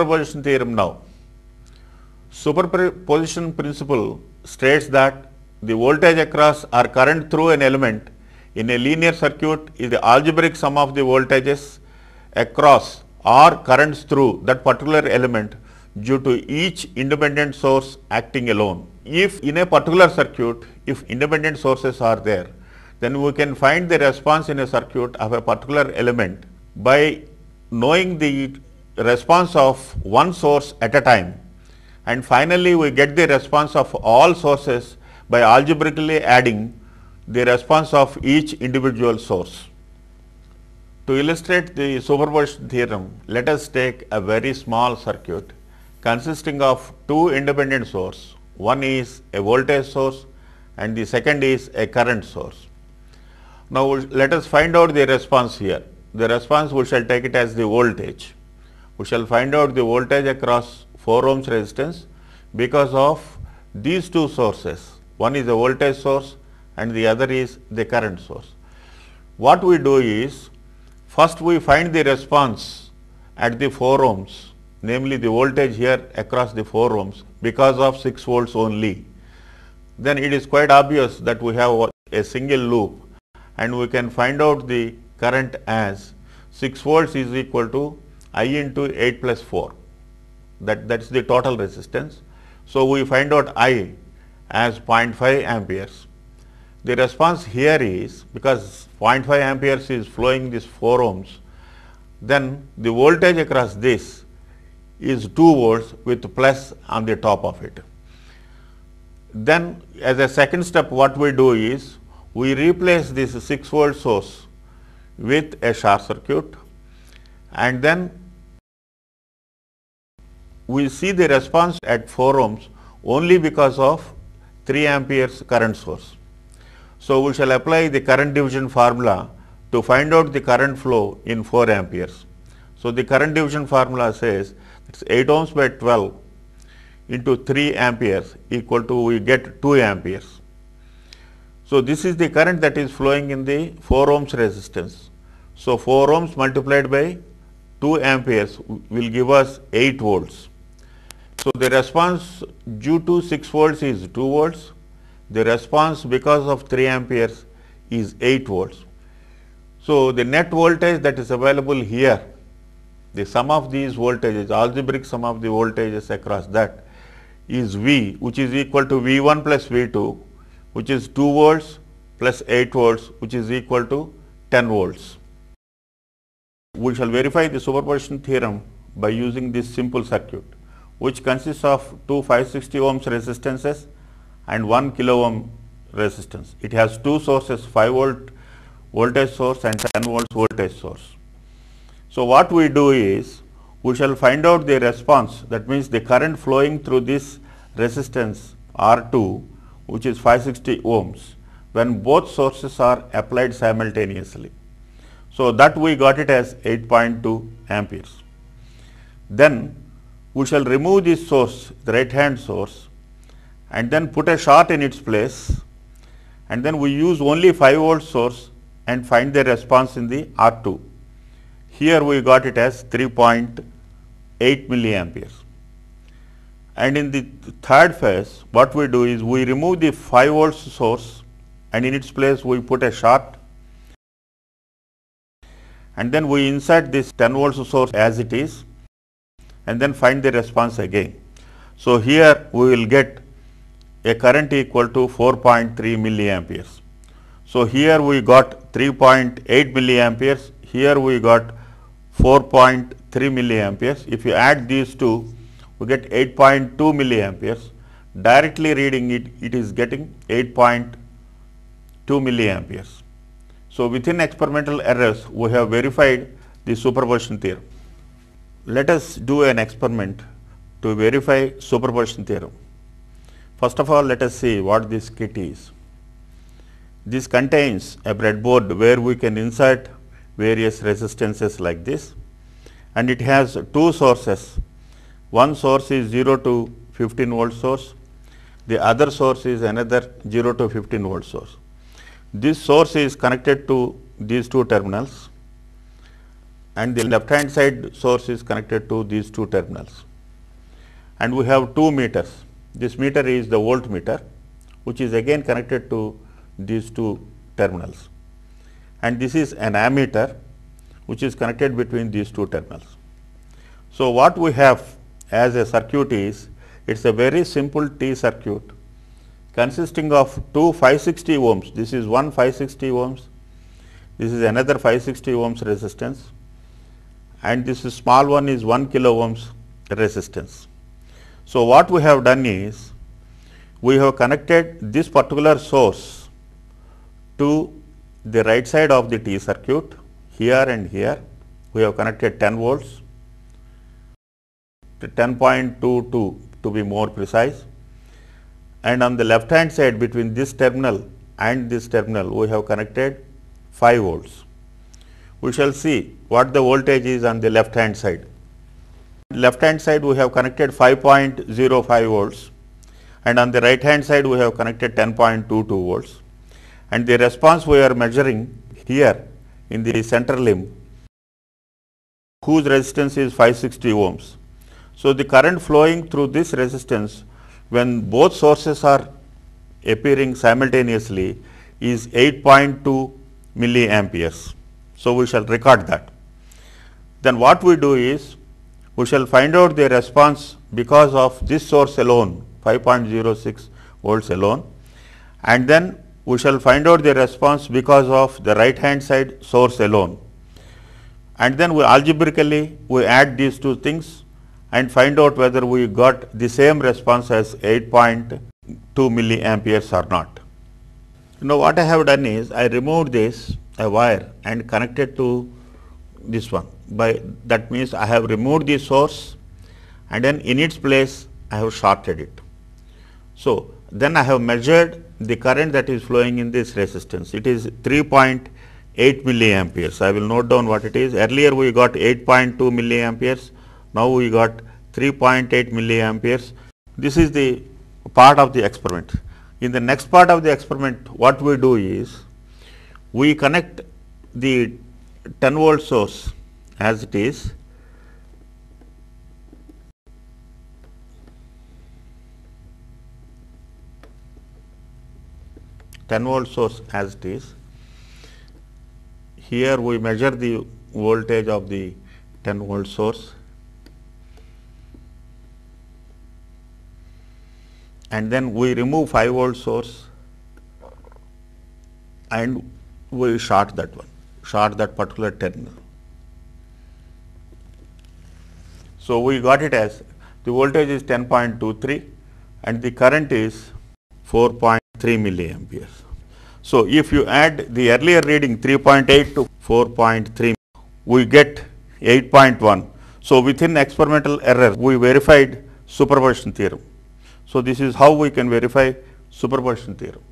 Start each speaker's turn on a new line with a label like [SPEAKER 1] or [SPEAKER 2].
[SPEAKER 1] superposition theorem now. Superposition principle states that the voltage across or current through an element in a linear circuit is the algebraic sum of the voltages across or currents through that particular element due to each independent source acting alone. If in a particular circuit, if independent sources are there, then we can find the response in a circuit of a particular element by knowing the response of one source at a time and finally we get the response of all sources by algebraically adding the response of each individual source. To illustrate the superposition theorem, let us take a very small circuit consisting of two independent sources. One is a voltage source and the second is a current source. Now, let us find out the response here. The response we shall take it as the voltage. We shall find out the voltage across 4 ohms resistance because of these two sources. One is a voltage source and the other is the current source. What we do is, first we find the response at the 4 ohms, namely the voltage here across the 4 ohms because of 6 volts only. Then it is quite obvious that we have a single loop and we can find out the current as 6 volts is equal to I into 8 plus 4 that that is the total resistance. So, we find out I as 0.5 amperes. The response here is because 0.5 amperes is flowing this 4 ohms, then the voltage across this is 2 volts with plus on the top of it. Then as a second step what we do is we replace this 6 volt source with a short circuit and then we see the response at 4 ohms only because of 3 amperes current source. So, we shall apply the current division formula to find out the current flow in 4 amperes. So, the current division formula says it is 8 ohms by 12 into 3 amperes equal to we get 2 amperes. So, this is the current that is flowing in the 4 ohms resistance. So, 4 ohms multiplied by 2 amperes will give us 8 volts. So, the response due to 6 volts is 2 volts, the response because of 3 amperes is 8 volts. So, the net voltage that is available here, the sum of these voltages, algebraic sum of the voltages across that is V which is equal to V 1 plus V 2 which is 2 volts plus 8 volts which is equal to 10 volts. We shall verify the superposition theorem by using this simple circuit which consists of two 560 ohms resistances and 1 kilo ohm resistance. It has two sources 5 volt voltage source and 10 volts voltage source. So, what we do is we shall find out the response that means the current flowing through this resistance R2 which is 560 ohms when both sources are applied simultaneously. So, that we got it as 8.2 amperes. Then we shall remove this source, the right hand source and then put a short in its place and then we use only 5 volt source and find the response in the R2. Here we got it as 3.8 milliamperes. And in the third phase, what we do is we remove the 5 volts source and in its place we put a short and then we insert this 10 volts source as it is and then find the response again. So, here we will get a current equal to 4.3 milliamperes. So, here we got 3.8 milliamperes, here we got 4.3 milliamperes. If you add these two, we get 8.2 milliamperes. Directly reading it, it is getting 8.2 milliamperes. So, within experimental errors, we have verified the superposition theorem. Let us do an experiment to verify superposition theorem. First of all, let us see what this kit is. This contains a breadboard where we can insert various resistances like this and it has two sources. One source is 0 to 15 volt source, the other source is another 0 to 15 volt source. This source is connected to these two terminals and the left hand side source is connected to these two terminals. And we have two meters. This meter is the voltmeter which is again connected to these two terminals. And this is an ammeter which is connected between these two terminals. So, what we have as a circuit is it is a very simple T circuit consisting of two 560 ohms. This is one 560 ohms, this is another 560 ohms resistance and this small one is 1 kilo ohms resistance. So, what we have done is we have connected this particular source to the right side of the T circuit here and here we have connected 10 volts to 10.22 to be more precise and on the left hand side between this terminal and this terminal we have connected 5 volts. We shall see what the voltage is on the left hand side. Left hand side we have connected 5.05 volts and on the right hand side we have connected 10.22 volts and the response we are measuring here in the center limb whose resistance is 560 ohms. So, the current flowing through this resistance when both sources are appearing simultaneously is 8.2 milliamperes. So, we shall record that. Then what we do is we shall find out the response because of this source alone 5.06 volts alone and then we shall find out the response because of the right hand side source alone and then we algebraically we add these two things and find out whether we got the same response as 8.2 milliamperes or not. Now what I have done is I removed this a wire and connected to this one by that means I have removed the source and then in its place I have shorted it. So, then I have measured the current that is flowing in this resistance. It is 3.8 milliamperes. I will note down what it is. Earlier we got 8.2 milliamperes. Now we got 3.8 milliamperes. This is the part of the experiment. In the next part of the experiment, what we do is we connect the 10 volt source as it is ten volt source as it is. Here we measure the voltage of the 10 volt source and then we remove 5 volt source and we short that one, short that particular terminal. So, we got it as the voltage is 10.23 and the current is 4.3 milliamperes. So, if you add the earlier reading 3.8 to 4.3, we get 8.1. So, within experimental error, we verified superposition theorem. So, this is how we can verify superposition theorem.